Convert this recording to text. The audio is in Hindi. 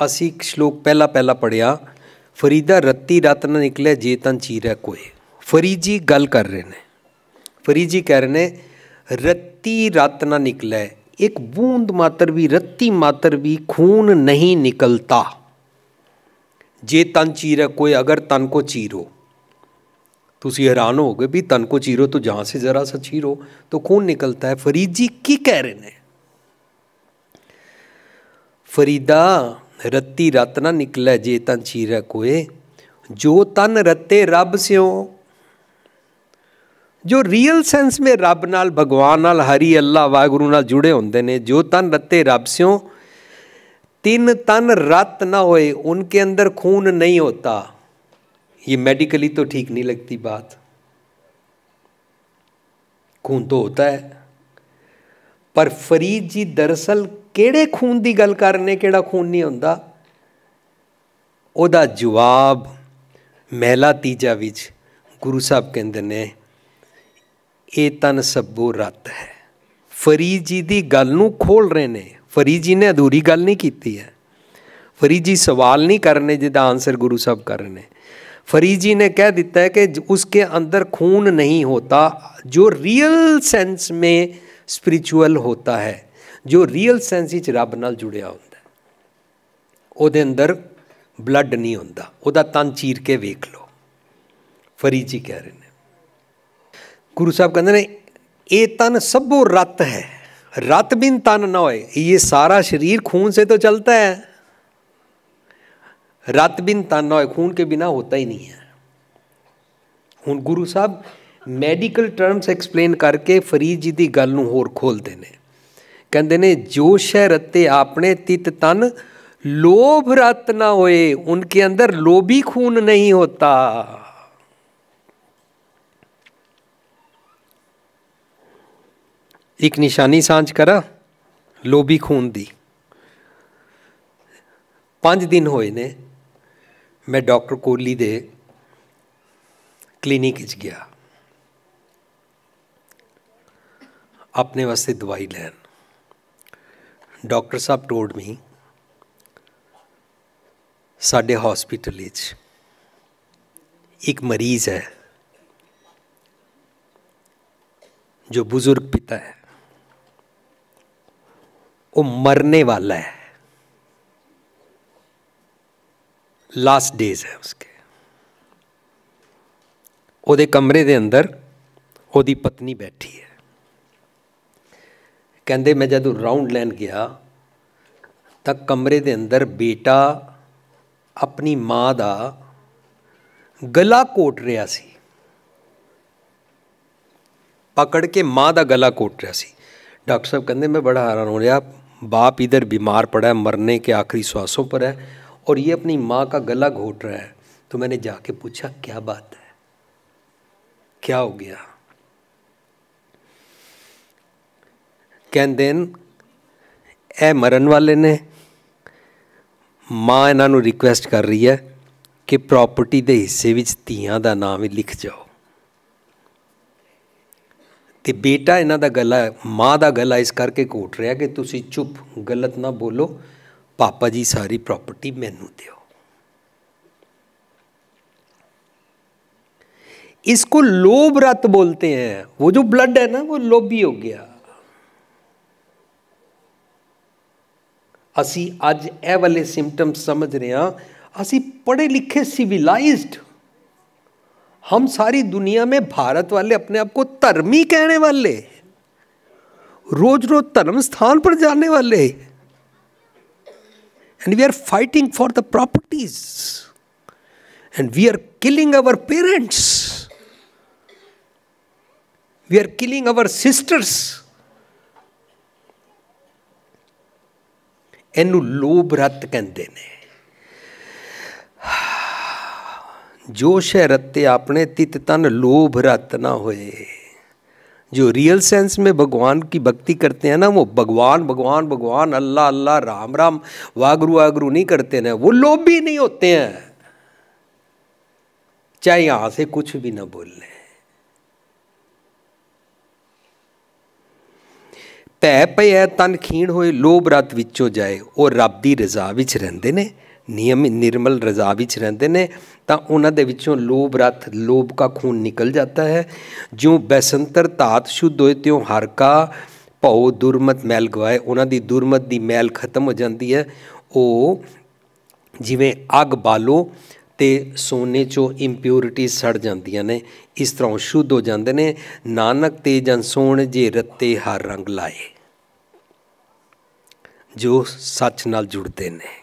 ਅਸੀਂ ਇੱਕ ਸ਼ਲੋਕ ਪਹਿਲਾ ਪਹਿਲਾ ਪੜਿਆ ਫਰੀਦਾ ਰੱਤੀ ਰਤ ਨਾ ਨਿਕਲੇ ਜੇ ਤਨ ਚੀਰੈ ਕੋਏ ਫਰੀਦ ਜੀ ਗੱਲ ਕਰ ਰਹੇ ਨੇ ਫਰੀਦ ਜੀ ਕਹਿ ਰਹੇ ਨੇ ਰੱਤੀ ਰਤ ਨਾ ਨਿਕਲੇ ਇੱਕ ਬੂੰਦ ਮਾਤਰ ਵੀ ਰੱਤੀ ਮਾਤਰ ਵੀ खून नहीं निकलता ਜੇ ਤਨ ਚੀਰੈ ਕੋਈ ਅਗਰ ਤਨ ਕੋ ਚੀਰੋ ਤੁਸੀਂ हैरान होगे भी तन को चीरो तो जहाँ से ज़रा सा चीरो तो खून निकलता है फरीद जी की कह रहे ने फरीदा रत्ती रत ना निकले जे तन चीरे कोए जो तन रत्ते रब स्यों ਜੋ ਰੀਅਲ ਸੈਂਸ ਮੇ ਰੱਬ ਨਾਲ ਭਗਵਾਨ ਨਾਲ ਹਰੀ ਅੱਲਾ ਵਾਹਿਗੁਰੂ ਨਾਲ ਜੁੜੇ ਹੁੰਦੇ ਨੇ ਜੋ ਤਨ ਰਤੇ ਰੱਬ ਸਿਓ ਤਿੰਨ ਤਨ ਰਤ ਨਾ ਹੋਏ ਉਨਕੇ ਅੰਦਰ ਖੂਨ ਨਹੀਂ ਹੋਤਾ ये मेडिकली तो ठीक नहीं लगती बात खून तो होता है ਪਰ ਫਰੀਦ ਜੀ ਦਰਅਸਲ ਕਿਹੜੇ ਖੂਨ ਦੀ ਗੱਲ ਕਰ ਨੇ ਕਿਹੜਾ ਖੂਨ ਨਹੀਂ ਹੁੰਦਾ ਉਹਦਾ ਜਵਾਬ ਮਹਿਲਾ ਤੀਜਾ ਵਿੱਚ ਗੁਰੂ ਸਾਹਿਬ ਕਹਿੰਦੇ ਨੇ ਇਹ ਤਨ ਸਭੋ ਰਤ ਹੈ ਫਰੀਦ ਜੀ ਦੀ ਗੱਲ ਨੂੰ ਖੋਲ ਰਹੇ ਨੇ ਫਰੀਦ ਜੀ ਨੇ ਅਧੂਰੀ ਗੱਲ ਨਹੀਂ ਕੀਤੀ ਹੈ ਫਰੀਦ ਜੀ ਸਵਾਲ ਨਹੀਂ ਕਰਨੇ ਜਿਹਦਾ ਆਨਸਰ ਗੁਰੂ ਸਾਹਿਬ ਕਰ ਰਹੇ ਨੇ फरीद जी ने कह देता है कि उसके अंदर खून नहीं होता जो रियल सेंस में स्पिरिचुअल होता है जो ਰੀਅਲ ਸੈਂਸ ਵਿੱਚ ਰੱਬ ਨਾਲ ਜੁੜਿਆ ਹੁੰਦਾ ਉਹਦੇ ਅੰਦਰ ਬਲੱਡ ਨਹੀਂ ਹੁੰਦਾ ਉਹਦਾ ਤਨ ਚੀਰ ਕੇ ਵੇਖ ਲਓ ਫਰੀਦ ਜੀ ਕਹਿ ਰਹੇ ਨੇ ਗੁਰੂ ਸਾਹਿਬ ਕਹਿੰਦੇ ਨੇ ਇਹ ਤਨ ਸਭੋ ਰਤ ਹੈ रत बिन तन न होए ये सारा शरीर खून से तो चलता है रत बिन तन न होए खून के बिना होता ही नहीं है ਹੁਣ Guru Sahib medical terms explain ਕਰਕੇ ਫਰੀਦ ਜੀ ਦੀ ਗੱਲ ਨੂੰ ਹੋਰ ਖੋਲਦੇ ਨੇ ਕਹਿੰਦੇ ਨੇ ਜੋ ਸ਼ੈ ਰਤੇ ਆਪਣੇ ਤਿਤ ਤਨ ਲੋਭ ਰਤ ਨਾ ਹੋਏ ਉਨਕੇ ਅੰਦਰ ਲੋਭੀ ਖੂਨ ਨਹੀਂ ਹੋਤਾ ਇੱਕ ਨਿਸ਼ਾਨੀ ਸਾਂਝ ਕਰਾ ਲੋਭੀ ਖੂਨ ਦੀ 5 ਦਿਨ ਹੋਏ ਨੇ ਮੈਂ ਡਾਕਟਰ ਕੋਹਲੀ ਦੇ ਕਲੀਨਿਕ ਵਿੱਚ ਗਿਆ ਆਪਣੇ ਵਾਸਤੇ ਦਵਾਈ ਲੈਣ ਡਾਕਟਰ ਸਾਹਿਬ ਟੋਲਡ ਮੀ ਸਾਡੇ ਹਸਪੀਟਲ ਵਿੱਚ ਇੱਕ ਮਰੀਜ਼ ਹੈ जो बुजुर्ग पिता है वो मरने वाला है लास्ट डेज है उसके ਉਹਦੇ ਕਮਰੇ ਦੇ ਅੰਦਰ ਉਹਦੀ ਪਤਨੀ ਬੈਠੀ ਹੈ ਕਹਿੰਦੇ ਮੈਂ ਜਦੋਂ ਰਾਉਂਡ ਲੈਣ ਗਿਆ ਤਾਂ ਕਮਰੇ ਦੇ ਅੰਦਰ ਬੇਟਾ ਆਪਣੀ ਮਾਂ ਦਾ ਗਲਾ ਕੋਟ ਰਿਹਾ ਸੀ पकड़ के माँ का गला कोट रहा सी डॉक्टर साहब कहते मैं बड़ा हैरान हो रहा बाप इधर बीमार पड़ा है मरने के आखिरी श्वासों पर है और ये अपनी माँ का गला घोट रहा है तो मैंने जाके पूछा क्या बात है क्या हो गया ਕਹਿੰਦੇ ਇਹ ਮਰਨ ਵਾਲੇ ਨੇ ਮਾਂ ਇਹਨਾਂ ਨੂੰ ਰਿਕੁਐਸਟ ਕਰ ਰਹੀ ਹੈ ਕਿ ਪ੍ਰਾਪਰਟੀ ਦੇ ਹਿੱਸੇ ਵਿੱਚ ਧੀਆਂ ਦਾ ਨਾਮ ਹੀ ਲਿਖ ਜਾਓ ਤੇ ਬੇਟਾ ਇਹਨਾਂ ਦਾ ਗਲਾ ਮਾਂ ਦਾ ਗਲਾ ਇਸ ਕਰਕੇ ਘੋਟ ਰਿਹਾ ਕਿ ਤੁਸੀਂ ਚੁੱਪ ਗਲਤ ਨਾ ਬੋਲੋ ਪਾਪਾ ਜੀ ਸਾਰੀ ਪ੍ਰਾਪਰਟੀ ਮੈਨੂੰ ਦਿਓ इसको लोभ रत बोलते हैं वो जो ब्लड है ना वो लोभी हो गया ਅਸੀਂ ਅੱਜ ਇਹ ਵਾਲੇ ਸਿੰਪਟਮਸ ਸਮਝ ਰਹੇ ਹਾਂ ਅਸੀਂ ਪੜ੍ਹੇ ਲਿਖੇ सिविलाइज्ड हम सारी दुनिया में भारत वाले अपने आप को धर्मी कहने वाले रोज रोज धर्म स्थान पर जाने वाले and we are fighting for the properties and we are killing our parents we are killing our sisters ਇਹਨੂੰ ਲੋਭ ਰਤ ਕਹਿੰਦੇ ਨੇ जोश है रत्ते आपने तित तन लोभ रत ना होए जो रियल सेंस में भगवान की भक्ति करते हैं ना वो भगवान भगवान भगवान अल्लाह अल्लाह राम राम वागरू वागरू नहीं करते ना वो लोभी नहीं होते हैं चाहे यहां से कुछ भी ना बोल लें ਭੈ ਭਇਐ ਤਨ ਖੀਣ ਹੋਏ ਲੋਭ ਰਤ ਵਿੱਚੋਂ ਜਾਏ ਉਹ ਰੱਬ ਦੀ ਰਜ਼ਾ ਵਿੱਚ ਰਹਿੰਦੇ ਨੇ ਨਿਯਮ ਨਿਰਮਲ ਰਜ਼ਾ ਵਿੱਚ ਰਹਿੰਦੇ ਨੇ ਤਾਂ ਉਹਨਾਂ ਦੇ ਵਿੱਚੋਂ ਲੋਭ ਰਤ ਲੋਭ ਦਾ ਖੂਨ ਨਿਕਲ ਜਾਂਦਾ ਹੈ ਜਿਉ ਬੈਸੰਤਰ ਧਾਤ ਸ਼ੁੱਧ ਹੋਏ ਤਿਉ ਹਰ ਕਾ ਭਉ ਦੁਰਮਤ ਮੈਲ ਗਵਾਏ ਉਹਨਾਂ ਦੀ ਦੁਰਮਤ ਦੀ ਮੈਲ ਖਤਮ ਹੋ ਜਾਂਦੀ ਹੈ ਉਹ ਜਿਵੇਂ ਅੱਗ ਬਾਲੋ ਤੇ ਸੋਨੇ ਚੋਂ ਇੰਪਿਉਰਿਟੀ ਸੜ ਜਾਂਦੀਆਂ ਨੇ ਇਸ ਤਰ੍ਹਾਂ ਸ਼ੁੱਧ ਹੋ ਜਾਂਦੇ ਨੇ ਨਾਨਕ ਤੇ ਜਨ ਸੋਣ ਜੇ ਰੱਤੇ ਹਰ ਰੰਗ ਲਾਏ ਜੋ ਸੱਚ ਨਾਲ ਜੁੜਦੇ ਨੇ